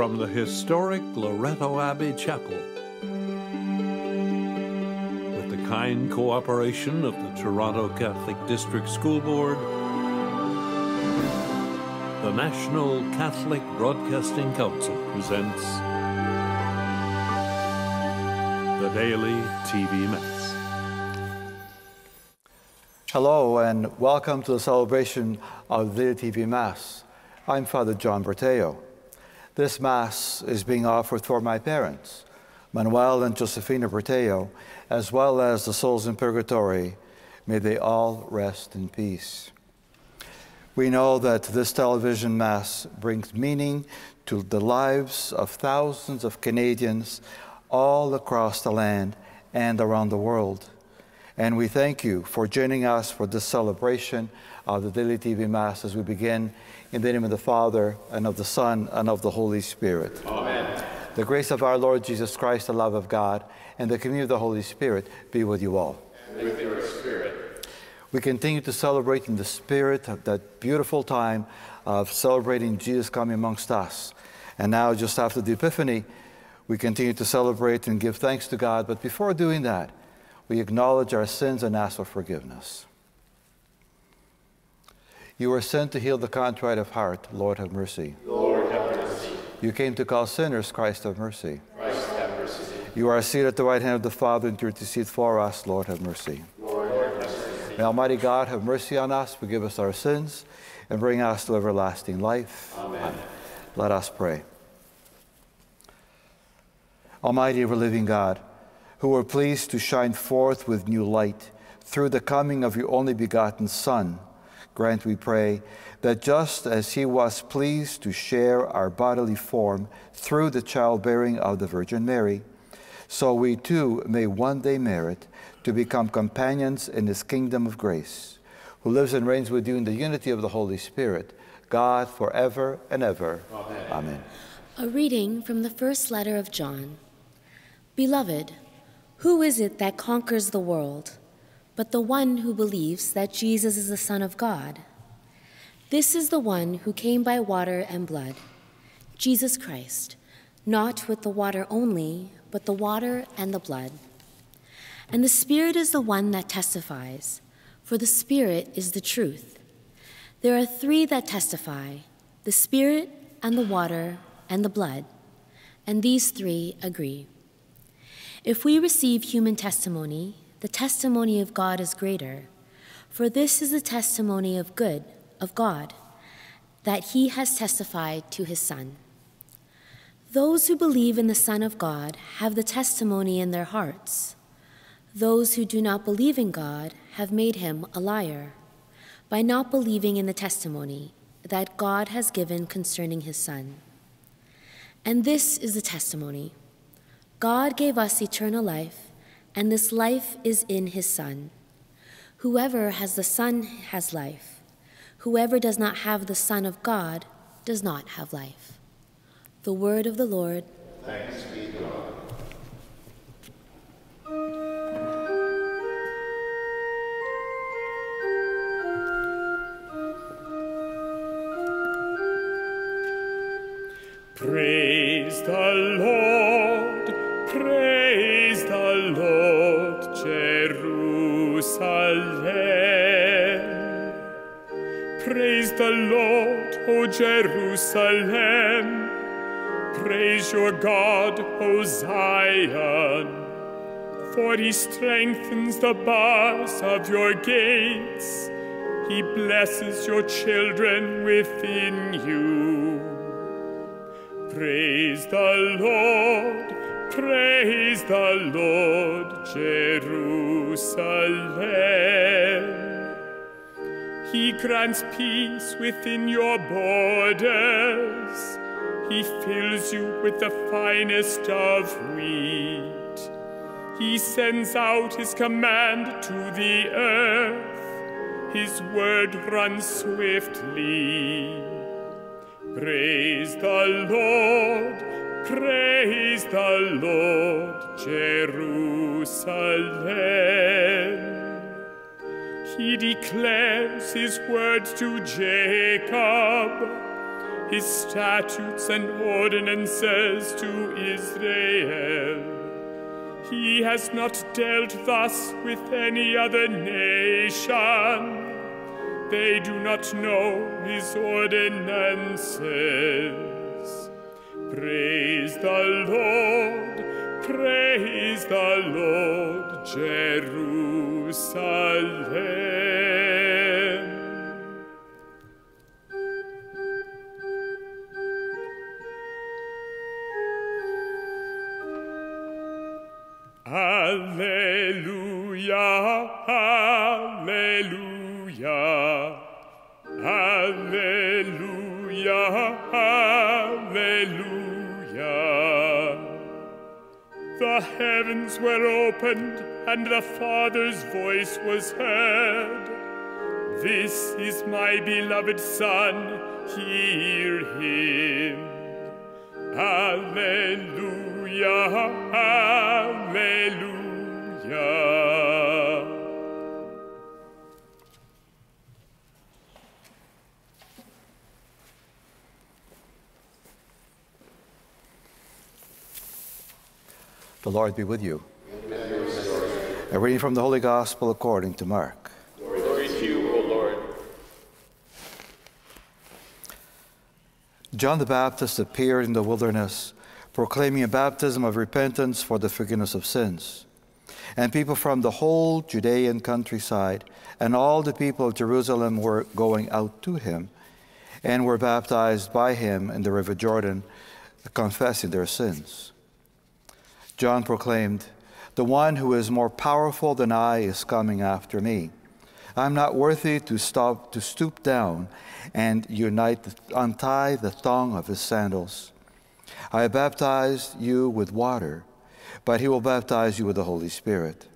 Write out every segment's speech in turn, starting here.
from the historic Loretto Abbey Chapel. With the kind cooperation of the Toronto Catholic District School Board, the National Catholic Broadcasting Council presents the Daily TV Mass. Hello and welcome to the celebration of the TV Mass. I'm Father John Bertao. This Mass is being offered for my parents, Manuel and Josefina Bertao, as well as the souls in purgatory. May they all rest in peace. We know that this television Mass brings meaning to the lives of thousands of Canadians all across the land and around the world. And we thank you for joining us for this celebration of the Daily TV Mass as we begin in the name of the Father, and of the Son, and of the Holy Spirit. Amen. The grace of our Lord Jesus Christ, the love of God, and the communion of the Holy Spirit be with you all. And with your spirit. We continue to celebrate in the spirit of that beautiful time of celebrating Jesus coming amongst us. And now, just after the Epiphany, we continue to celebrate and give thanks to God. But before doing that, we acknowledge our sins and ask for forgiveness. You were sent to heal the contrite of heart. Lord, have mercy. Lord, have mercy. You came to call sinners. Christ, have mercy. Christ, have mercy. You are seated at the right hand of the Father and intercede for us. Lord, have mercy. Lord, have mercy. May Almighty God have mercy on us, forgive us our sins, and bring us to everlasting life. Amen. Let us pray. Almighty ever living God, who were pleased to shine forth with new light through the coming of your only begotten Son, grant, we pray, that just as he was pleased to share our bodily form through the childbearing of the Virgin Mary, so we too may one day merit to become companions in his kingdom of grace, who lives and reigns with you in the unity of the Holy Spirit, God forever and ever. Amen. Amen. A reading from the first letter of John. Beloved, who is it that conquers the world? but the one who believes that Jesus is the Son of God. This is the one who came by water and blood, Jesus Christ, not with the water only, but the water and the blood. And the Spirit is the one that testifies, for the Spirit is the truth. There are three that testify the Spirit, and the water, and the blood, and these three agree. If we receive human testimony, the testimony of God is greater. For this is the testimony of good, of God, that he has testified to his Son. Those who believe in the Son of God have the testimony in their hearts. Those who do not believe in God have made him a liar, by not believing in the testimony that God has given concerning his Son. And this is the testimony God gave us eternal life and this life is in his Son. Whoever has the Son has life. Whoever does not have the Son of God does not have life. The word of the Lord. Thanks be to God. Praise the Lord, Praise the Lord, O Jerusalem. Praise your God, O Zion. For he strengthens the bars of your gates. He blesses your children within you. Praise the Lord, praise the Lord, Jerusalem. He grants peace within your borders. He fills you with the finest of wheat. He sends out his command to the earth. His word runs swiftly. Praise the Lord, praise the Lord, Jerusalem. He declares his word to Jacob, his statutes and ordinances to Israel. He has not dealt thus with any other nation. They do not know his ordinances. Praise the Lord, Praise the Lord, Jerusalem. Heavens were opened and the Father's voice was heard. This is my beloved Son, hear him. Alleluia, Alleluia. The Lord be with you. A reading from the Holy Gospel according to Mark. Glory to you, O Lord. John the Baptist appeared in the wilderness, proclaiming a baptism of repentance for the forgiveness of sins. And people from the whole Judean countryside and all the people of Jerusalem were going out to him and were baptized by him in the river Jordan, confessing their sins. John proclaimed, The one who is more powerful than I is coming after me. I'm not worthy to stop to stoop down and unite untie the thong of his sandals. I baptized you with water, but he will baptize you with the Holy Spirit.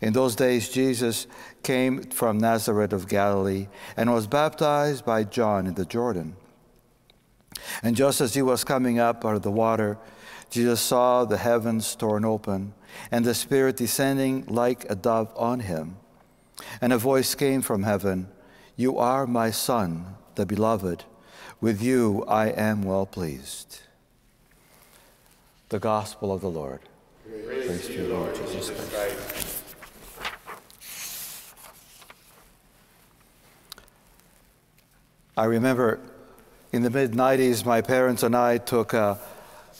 In those days, Jesus came from Nazareth of Galilee and was baptized by John in the Jordan. And just as he was coming up out of the water, Jesus saw the heavens torn open and the Spirit descending like a dove on him. And a voice came from heaven You are my Son, the beloved. With you I am well pleased. The Gospel of the Lord. Praise, to you, Lord Jesus Christ. Christ. I remember in the mid 90s, my parents and I took a,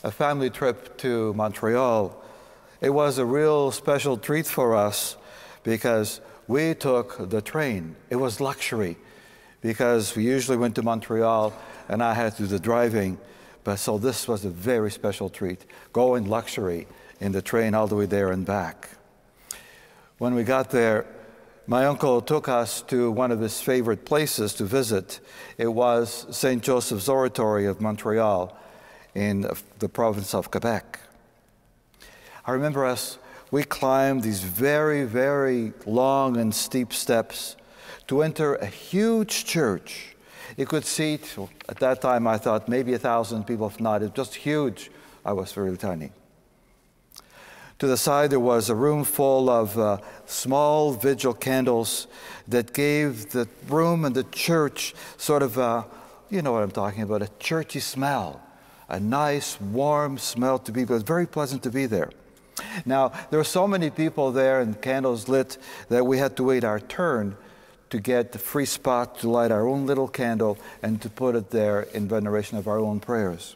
a family trip to Montreal. It was a real special treat for us because we took the train. It was luxury because we usually went to Montreal and I had to do the driving. But so this was a very special treat. Go in luxury in the train all the way there and back. When we got there, my uncle took us to one of his favorite places to visit. It was St. Joseph's Oratory of Montreal in the province of Quebec. I remember us, we climbed these very, very long and steep steps to enter a huge church. It could seat, at that time I thought maybe a thousand people, if not, it was just huge. I was very tiny. To the side, there was a room full of uh, small vigil candles that gave the room and the church sort of a, you know what I'm talking about, a churchy smell, a nice, warm smell to be. It was very pleasant to be there. Now, there were so many people there and candles lit that we had to wait our turn to get the free spot to light our own little candle and to put it there in veneration of our own prayers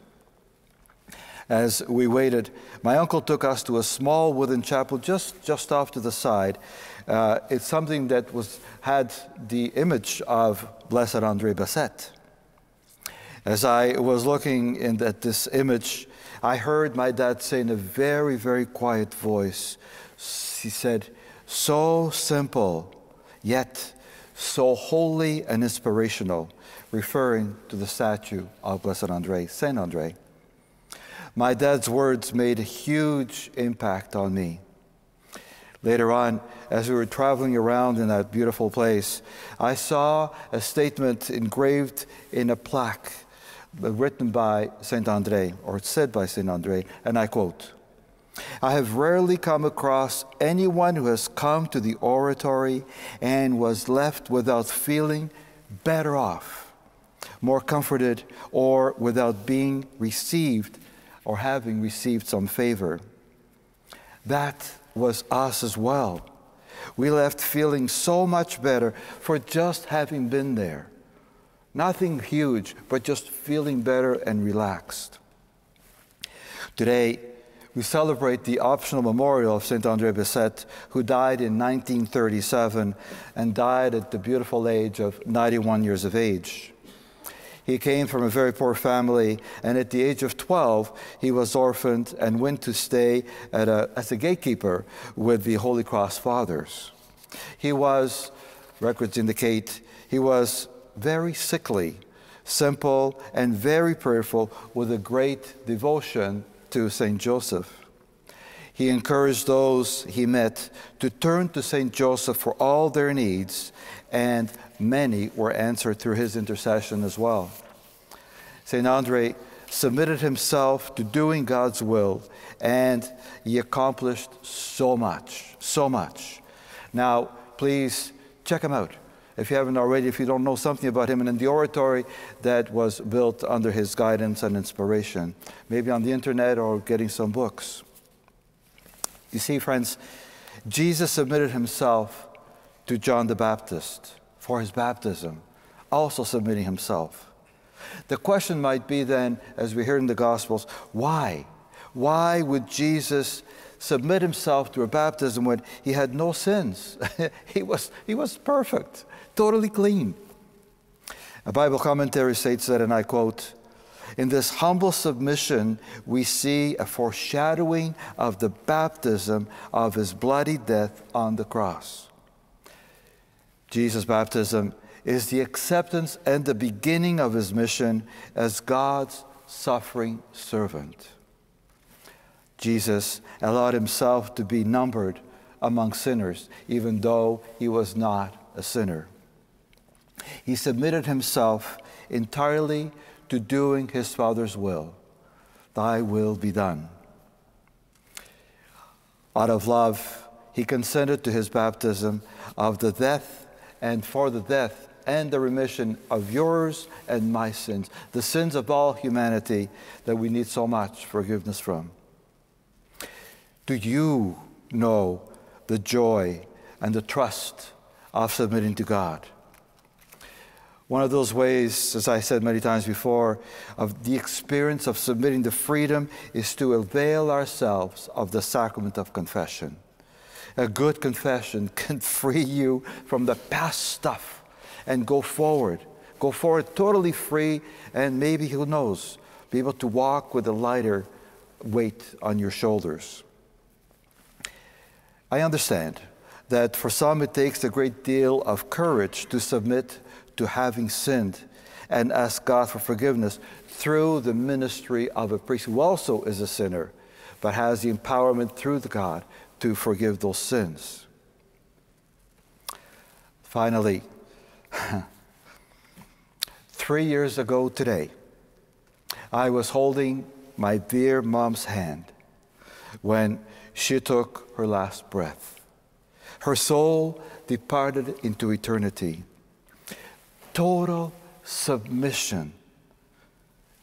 as we waited, my uncle took us to a small wooden chapel just, just off to the side. Uh, it's something that was, had the image of Blessed Andre Bessette. As I was looking in, at this image, I heard my dad say in a very, very quiet voice, he said, so simple, yet so holy and inspirational, referring to the statue of Blessed Andre, Saint Andre. My dad's words made a huge impact on me. Later on, as we were traveling around in that beautiful place, I saw a statement engraved in a plaque written by Saint Andre, or said by Saint Andre, and I quote I have rarely come across anyone who has come to the oratory and was left without feeling better off more comforted, or without being received or having received some favor. That was us as well. We left feeling so much better for just having been there. Nothing huge, but just feeling better and relaxed. Today, we celebrate the optional memorial of St. Andre Bessette, who died in 1937 and died at the beautiful age of 91 years of age. He came from a very poor family, and at the age of 12, he was orphaned and went to stay a, as a gatekeeper with the Holy Cross Fathers. He was, records indicate, he was very sickly, simple, and very prayerful with a great devotion to St. Joseph. He encouraged those he met to turn to St. Joseph for all their needs, and many were answered through his intercession as well. St. Andre submitted himself to doing God's will, and he accomplished so much, so much. Now, please check him out if you haven't already, if you don't know something about him, and in the oratory that was built under his guidance and inspiration, maybe on the internet or getting some books. You see, friends, Jesus submitted himself to John the Baptist for his baptism, also submitting himself. The question might be then, as we hear in the Gospels, why? Why would Jesus submit himself to a baptism when he had no sins? he, was, he was perfect totally clean. A Bible commentary states that, and I quote, in this humble submission, we see a foreshadowing of the baptism of his bloody death on the cross. Jesus' baptism is the acceptance and the beginning of his mission as God's suffering servant. Jesus allowed himself to be numbered among sinners, even though he was not a sinner. He submitted himself entirely to doing his Father's will. Thy will be done. Out of love, he consented to his baptism of the death and for the death and the remission of yours and my sins, the sins of all humanity that we need so much forgiveness from. Do you know the joy and the trust of submitting to God? One of those ways, as I said many times before, of the experience of submitting to freedom is to avail ourselves of the sacrament of confession. A good confession can free you from the past stuff and go forward. Go forward totally free, and maybe, who knows, be able to walk with a lighter weight on your shoulders. I understand that for some it takes a great deal of courage to submit to having sinned and ask God for forgiveness through the ministry of a priest who also is a sinner, but has the empowerment through the God to forgive those sins. Finally, three years ago today, I was holding my dear mom's hand when she took her last breath. Her soul departed into eternity total submission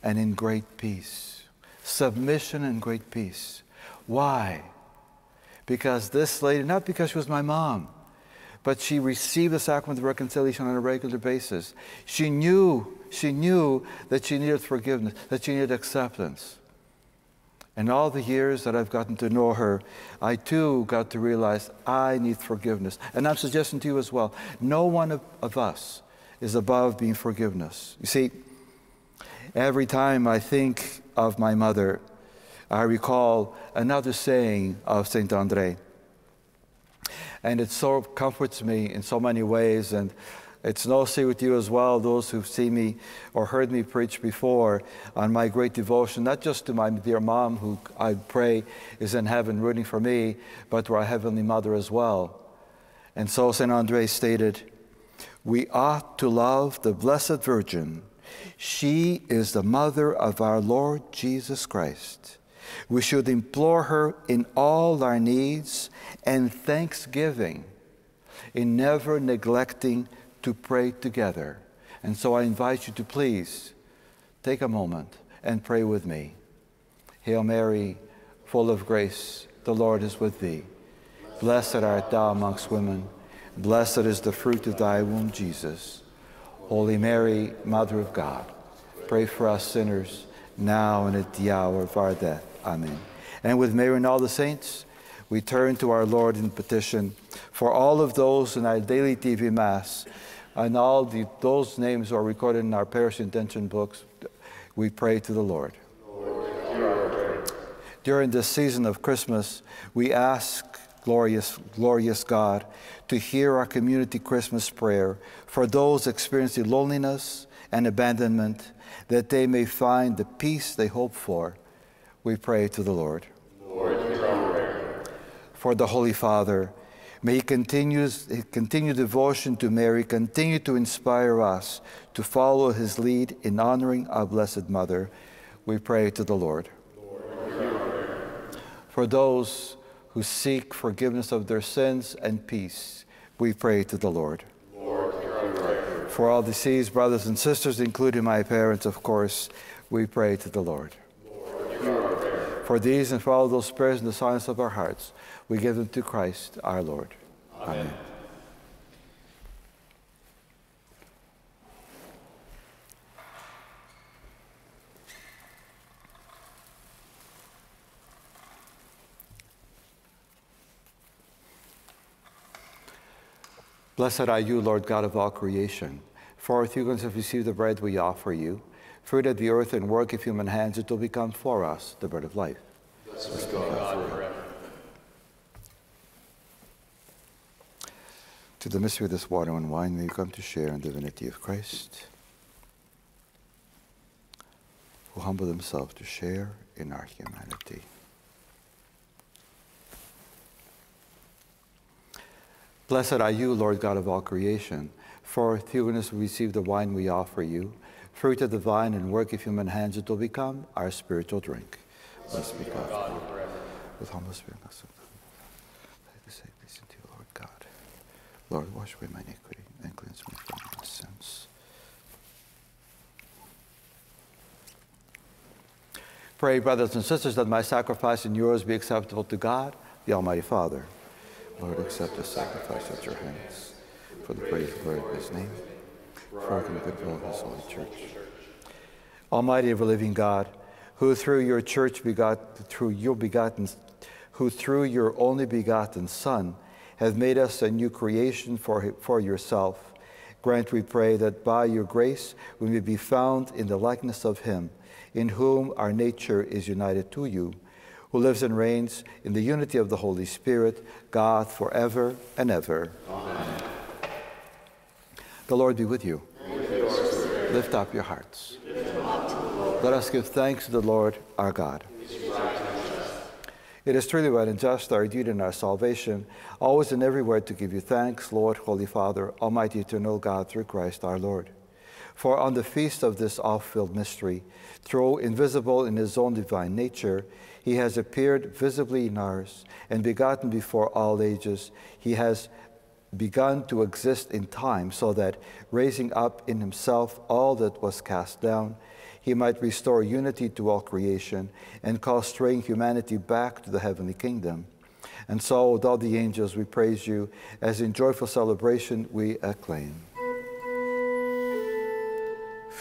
and in great peace. Submission and great peace. Why? Because this lady, not because she was my mom, but she received the sacrament of reconciliation on a regular basis. She knew, she knew that she needed forgiveness, that she needed acceptance. And all the years that I've gotten to know her, I too got to realize I need forgiveness. And I'm suggesting to you as well no one of, of us is above being forgiveness. You see, every time I think of my mother, I recall another saying of Saint Andre. And it so comforts me in so many ways. And it's no secret with you as well, those who've seen me or heard me preach before on my great devotion, not just to my dear mom, who I pray is in heaven rooting for me, but to our Heavenly Mother as well. And so St. Andre stated, we ought to love the Blessed Virgin. She is the mother of our Lord Jesus Christ. We should implore her in all our needs and thanksgiving, in never neglecting to pray together. And so I invite you to please take a moment and pray with me. Hail Mary, full of grace, the Lord is with thee. Blessed art thou amongst women, blessed is the fruit of thy womb, Jesus. Holy Mary, Mother of God, pray for us sinners, now and at the hour of our death. Amen. And with Mary and all the saints, we turn to our Lord in petition for all of those in our daily TV Mass and all the, those names are recorded in our parish intention books. We pray to the Lord. Lord During this season of Christmas, we ask glorious, glorious God to hear our community Christmas prayer for those experiencing loneliness and abandonment, that they may find the peace they hope for. We pray to the Lord. Lord for the Holy Father, may he continue devotion to Mary, continue to inspire us to follow his lead in honoring our Blessed Mother. We pray to the Lord. Lord for those who seek forgiveness of their sins and peace, we pray to the Lord. Lord for all deceased brothers and sisters, including my parents, of course, we pray to the Lord. Lord for these and for all those prayers in the silence of our hearts, we give them to Christ our Lord. Amen. Amen. Blessed are you, Lord God of all creation. For if you have received the bread we offer you, fruit of the earth and work of human hands, it will become for us the bread of life. Blessed God forever. To the mystery of this water and wine, you come to share in the divinity of Christ, who humbled himself to share in our humanity. Blessed are you, Lord God of all creation, for through us we receive the wine we offer you, fruit of the vine and work of human hands, it will become our spiritual drink. Blessed be God, God forever. With humble spirit, please to you, Lord God. Lord, wash away my iniquity and cleanse me from my sins. Pray, brothers and sisters, that my sacrifice and yours be acceptable to God, the Almighty Father. Lord, accept the sacrifice at your hands for the praise and glory of his name, for the good will of his holy church. Almighty ever living God, who through your church begot, through your begotten, who through your only begotten Son have made us a new creation for, for yourself, grant, we pray, that by your grace we may be found in the likeness of him, in whom our nature is united to you who lives and reigns in the unity of the Holy Spirit, God, forever and ever. Amen. The Lord be with you. Lift up your hearts. Let us give thanks to the Lord our God. It is truly right and just, our duty and our salvation, always and everywhere to give you thanks, Lord, Holy Father, Almighty Eternal God, through Christ our Lord. For on the feast of this oft-filled mystery, though invisible in his own divine nature, he has appeared visibly in ours and begotten before all ages. He has begun to exist in time so that, raising up in himself all that was cast down, he might restore unity to all creation and cause straying humanity back to the heavenly kingdom. And so, with all the angels, we praise you. As in joyful celebration, we acclaim.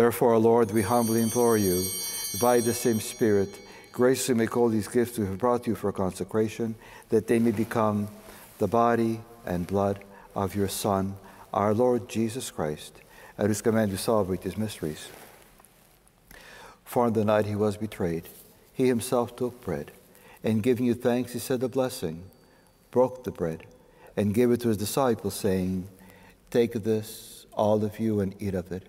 Therefore, Lord, we humbly implore you, by the same Spirit, graciously make all these gifts we have brought you for consecration, that they may become the body and blood of your Son, our Lord Jesus Christ, at whose command you celebrate these mysteries. For on the night he was betrayed, he himself took bread, and giving you thanks, he said a blessing, broke the bread, and gave it to his disciples, saying, Take this, all of you, and eat of it,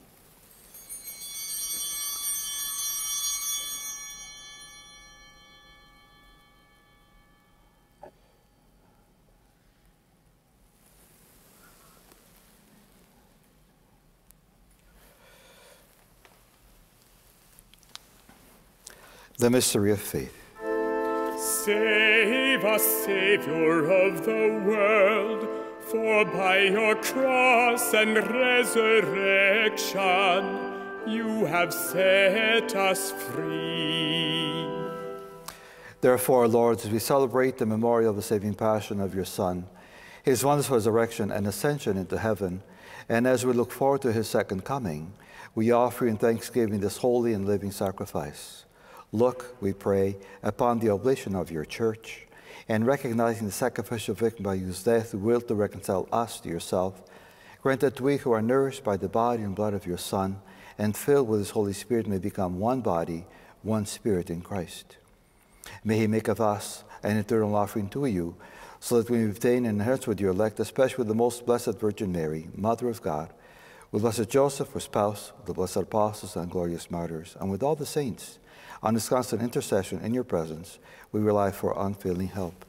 The mystery of faith. Save us, Savior of the world, for by your cross and resurrection you have set us free. Therefore, Lord, as we celebrate the memorial of the saving passion of your Son, his wondrous resurrection and ascension into heaven, and as we look forward to his second coming, we offer in thanksgiving this holy and living sacrifice. Look, we pray, upon the oblation of your church, and recognizing the sacrificial victim by whose death you will to reconcile us to yourself, grant that we who are nourished by the body and blood of your Son, and filled with his Holy Spirit, may become one body, one spirit in Christ. May he make of us an eternal offering to you, so that we may obtain and inherit with your elect, especially with the most blessed Virgin Mary, Mother of God, with blessed Joseph, her spouse, with the blessed apostles and glorious martyrs, and with all the saints on this constant intercession in your presence, we rely for unfailing help.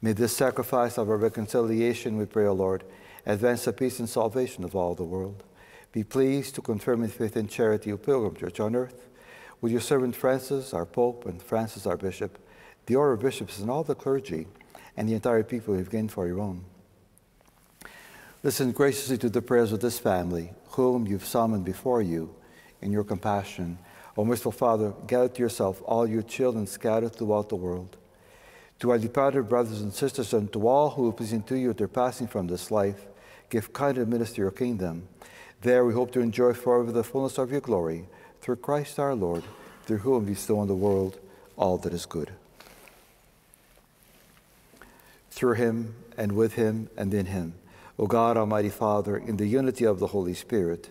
May this sacrifice of our reconciliation, we pray, O Lord, advance the peace and salvation of all the world. Be pleased to confirm in faith and charity, O Pilgrim Church on earth, with your servant Francis, our Pope, and Francis, our Bishop, the order of bishops, and all the clergy, and the entire people you've gained for your own. Listen graciously to the prayers of this family, whom you've summoned before you in your compassion O merciful Father, gather to yourself all your children scattered throughout the world. To our departed brothers and sisters, and to all who are pleasing to you at their passing from this life, give kind and minister your kingdom. There we hope to enjoy forever the fullness of your glory, through Christ our Lord, through whom you bestow on the world all that is good. Through him, and with him, and in him, O God, Almighty Father, in the unity of the Holy Spirit,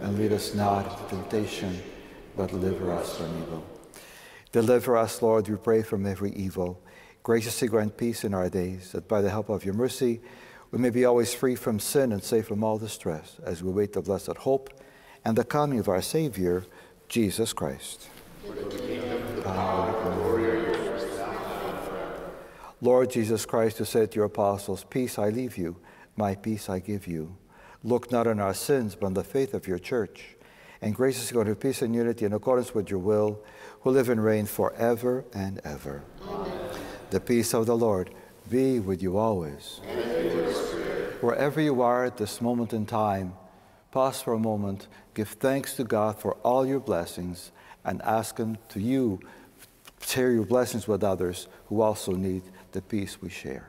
and lead us not into temptation, but deliver us from evil. Deliver us, Lord, we pray, from every evil. Graciously grant peace in our days, that by the help of your mercy, we may be always free from sin and safe from all distress, as we wait the blessed hope and the coming of our Savior, Jesus Christ. Lord Jesus Christ, who said to your apostles, Peace I leave you, my peace I give you. Look not on our sins, but on the faith of your church. And grace is God to peace and unity in accordance with your will, who live and reign forever and ever. Amen. The peace of the Lord be with you always. Wherever you are at this moment in time, pause for a moment, give thanks to God for all your blessings, and ask Him to you share your blessings with others who also need the peace we share.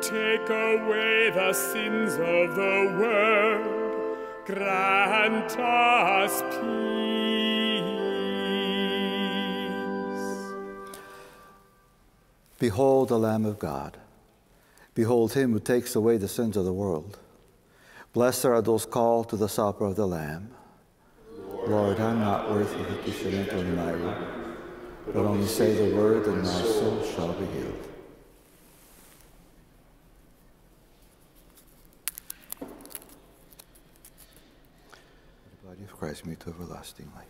take away the sins of the world. Grant us peace. Behold the Lamb of God. Behold him who takes away the sins of the world. Blessed are those called to the supper of the Lamb. Lord, I'm not worthy that you should enter into my room, but only say the word and my soul shall be healed. Christ me to everlasting life.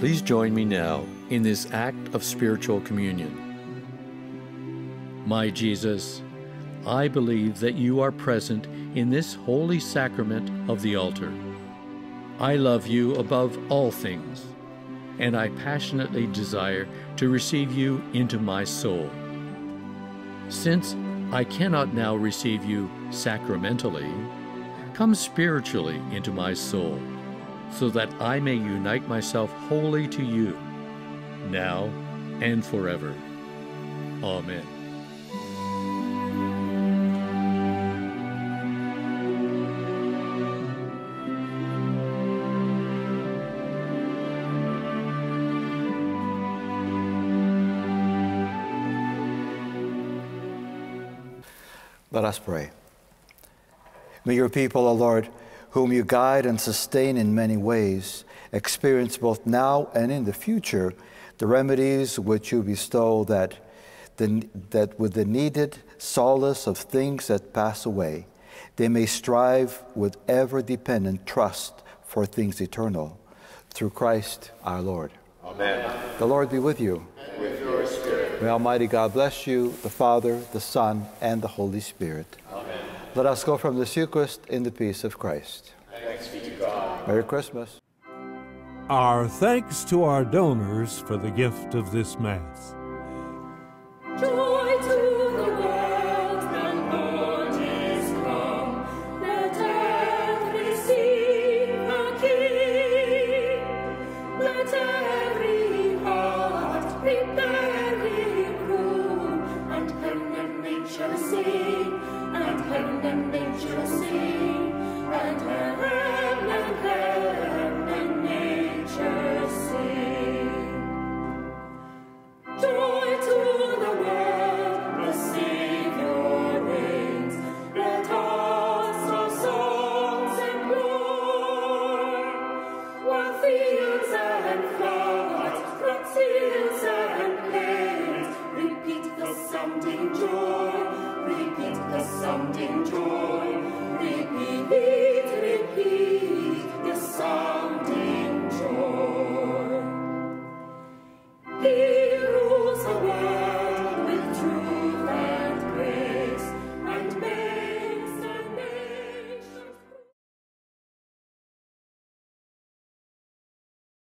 Please join me now in this act of spiritual communion. My Jesus, I believe that you are present in this holy sacrament of the altar. I love you above all things, and I passionately desire to receive you into my soul. Since I cannot now receive you sacramentally, come spiritually into my soul so that I may unite myself wholly to you, now and forever. Amen. Let us pray. May your people, O Lord, whom you guide and sustain in many ways, experience both now and in the future the remedies which you bestow that, the, that with the needed solace of things that pass away, they may strive with ever dependent trust for things eternal. Through Christ our Lord. Amen. The Lord be with you. And with your spirit. May Almighty God bless you, the Father, the Son, and the Holy Spirit. Amen. Let us go from this Eucharist in the peace of Christ. Thanks be to God. Merry Christmas. Our thanks to our donors for the gift of this Mass. Joy